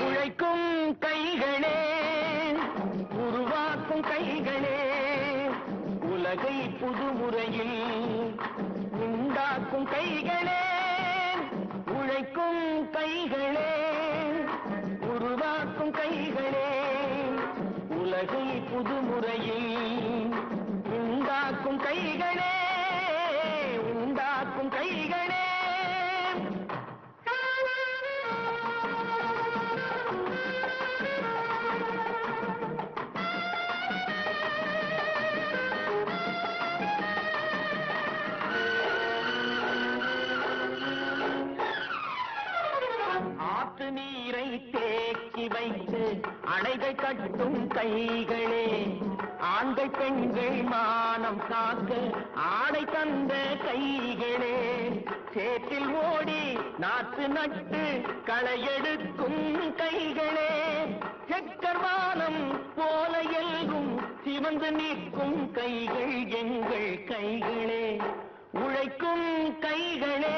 உழைக்கும் கைகளே உருவாக்கும் கைகளே உலகை புதுமுறையில் உண்டாக்கும் கைகளே உழைக்கும் கைகளே உருவாக்கும் கைகளே உலகை புதுமுறையில் உண்டாக்கும் கைகளே. பத்து நீரை தேக்கி வைத்து அணைகள் கட்டும் கைகளே. ஆண்கள் பெண்கள் மானம் காக்க ஆடை தந்த கைகளே. சேற்றில் ஓடி நாற்று நட்டு களையெடுக்கும் கைகளே. செக்கர்வானம் போல எல்கும் சிவந்து நிற்கும் கைகள் எங்கள் கைகளே. உழைக்கும் கைகளே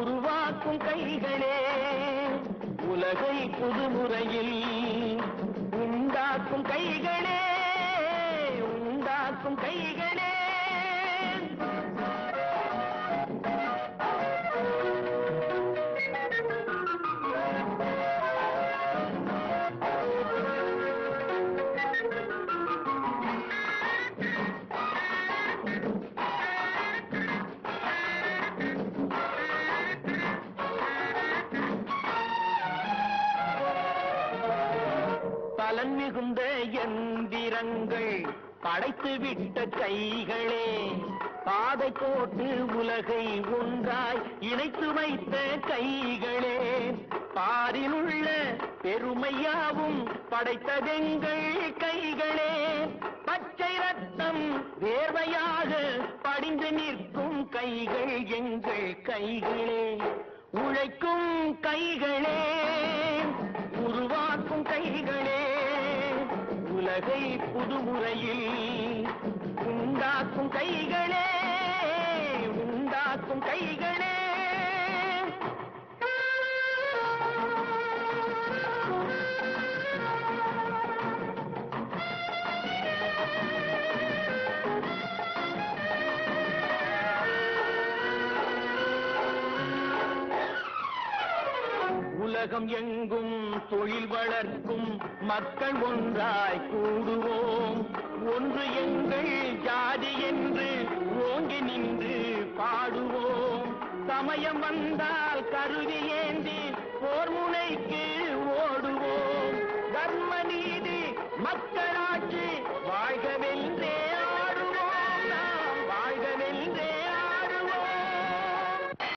உருவாக்கும் கைகளே. புதுமுறையில் உண்டாக்கும் கைகளே உண்டாக்கும் கைகள். பலன் மிகுந்த எந்திரங்கள் படைத்து விட்ட கைகளே. பாதை போட்டு உலகை ஒன்றாய் இணைத்து வைத்த கைகளே. பாரில் உள்ள பெருமையாவும் படைத்ததெங்கள் கைகளே. பச்சை ரத்தம் வேர்வையாக படிந்து நிற்கும் கைகள் எங்கள் கைகளே. உழைக்கும் கைகளே. உருவாக்கும் உலகை புதுமுறையில் உண்டாக்கும் கை உலகம் எங்கும் தொழில் வளர்க்கும் மக்கள் ஒன்றாய் கூடுவோம். ஒன்று எங்கள் ஜாதி என்று ஓங்கி நின்று பாடுவோம். சமயம் வந்தால் கருதி ஏந்தி போர் முனைக்கு ஓடுவோம். தர்ம நீதி மக்கள்